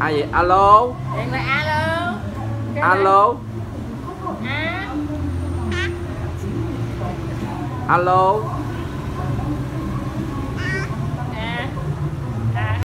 ai vậy? Alo? Điện là alo. Cái alo. À. Alo?